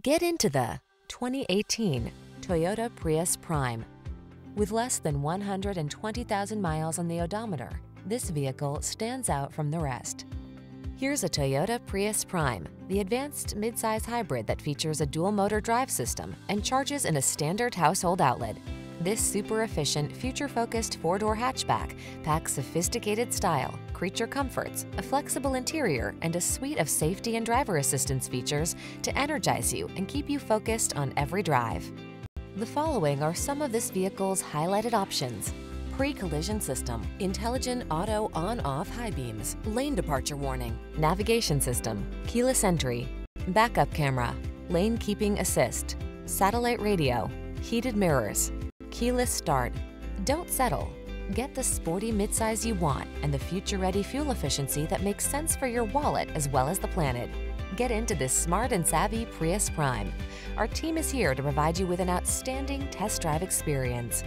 Get into the 2018 Toyota Prius Prime. With less than 120,000 miles on the odometer, this vehicle stands out from the rest. Here's a Toyota Prius Prime, the advanced midsize hybrid that features a dual-motor drive system and charges in a standard household outlet. This super-efficient, future-focused four-door hatchback packs sophisticated style, creature comforts, a flexible interior, and a suite of safety and driver assistance features to energize you and keep you focused on every drive. The following are some of this vehicle's highlighted options. Pre-collision system, intelligent auto on-off high beams, lane departure warning, navigation system, keyless entry, backup camera, lane keeping assist, satellite radio, heated mirrors, keyless start. Don't settle. Get the sporty midsize you want and the future-ready fuel efficiency that makes sense for your wallet as well as the planet. Get into this smart and savvy Prius Prime. Our team is here to provide you with an outstanding test drive experience.